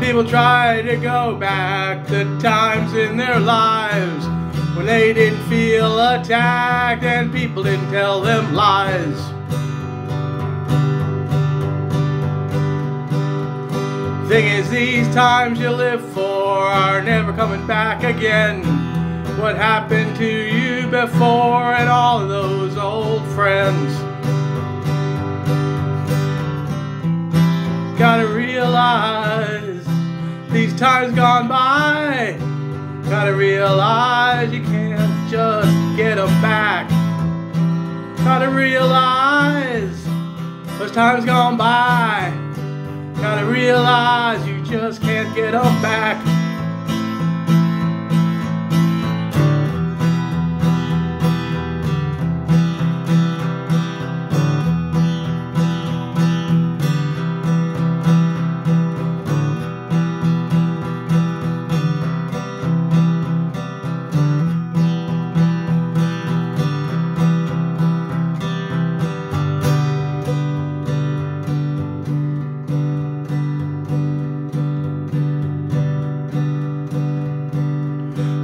people try to go back to times in their lives when they didn't feel attacked and people didn't tell them lies. Thing is, these times you live for are never coming back again. What happened to you before and all of those old friends? Times gone by. Gotta realize you can't just get them back. Gotta realize those times gone by. Gotta realize you just can't get them back.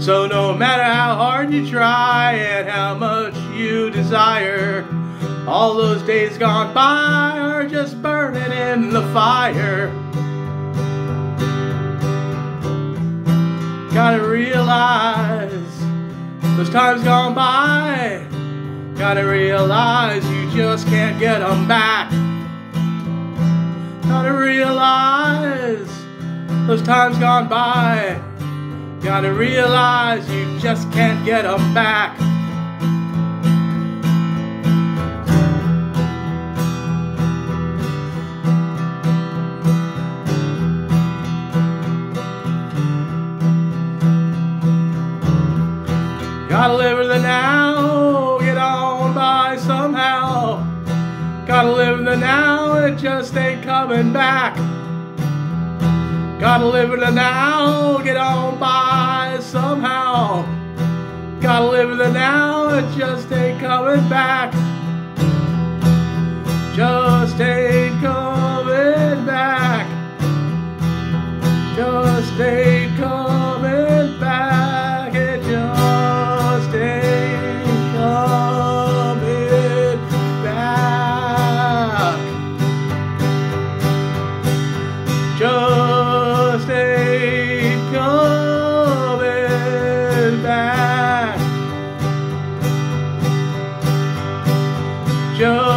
So no matter how hard you try and how much you desire, all those days gone by are just burning in the fire. Gotta realize those times gone by. Gotta realize you just can't get them back. Gotta realize those times gone by. Gotta realize you just can't get them back. Gotta live in the now, get on by somehow. Gotta live in the now, it just ain't coming back. Gotta live in the now, get on by somehow. Gotta live in the now, it just ain't coming back. Just ain't Just